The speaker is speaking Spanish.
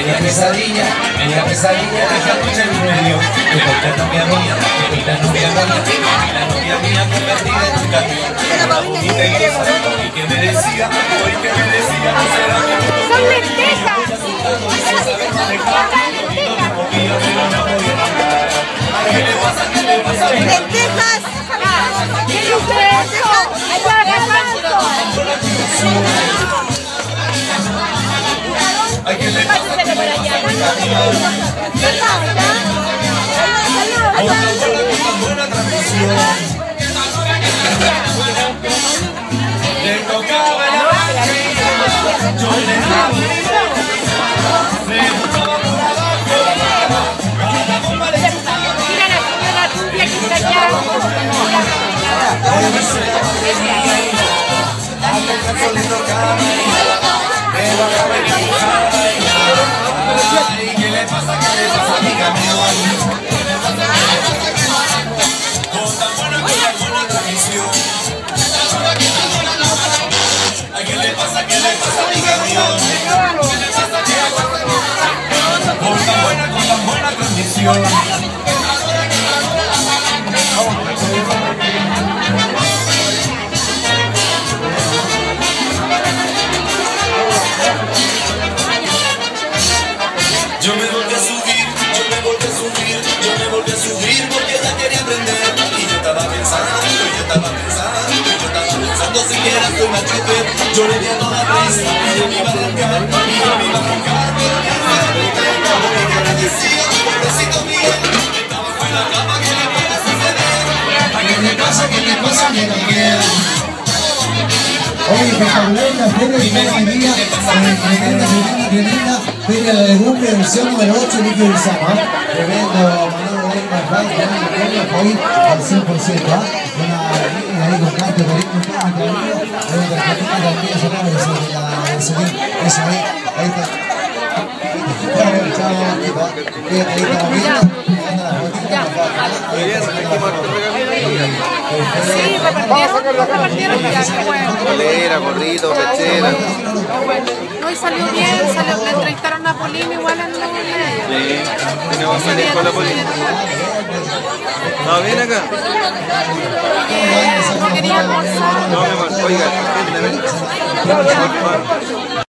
media pesadilla, media pesadilla, esa noche en medio, que porque la novia mía, que la novia mía, que la novia mía convertida en un camión, una bonita y que me decía, hoy que me decía, no será que Son lentejas. ¿Qué pasa? Una buena, buena transmisión. Le banqueta, yo le por abajo, cada bomba le Ay, ¿qué le pasa? ¿Qué le pasa? Con tan buena, con tan buena transmisión Ay, ¿qué le pasa? ¿Qué le pasa? Dígame hoy ¿Qué le pasa? ¿Qué le pasa? Con tan buena, con tan buena transmisión Yo le di a toda prisa yo me iba a arrancar, me iba a pero decía, pobrecito mío, que estaba en la cama que le suceder. Ay, ¿Qué le pasa? ¿Qué le pasa? Miedo. Oye, espectacular la feria de día, eh, tremenda, tremenda, tremenda feria de legumbre versión número 8 líquido Urizano, ¿ah? Tremendo Manolo fue al 100%, ¿ah? Una ahí del señor, ahí está. Bueno, pechera. Hoy salió bien, salió, le entrevistaron a Polino igual en la Sí, tenemos que salir con la. No, ven acá. No, mi amor, oiga,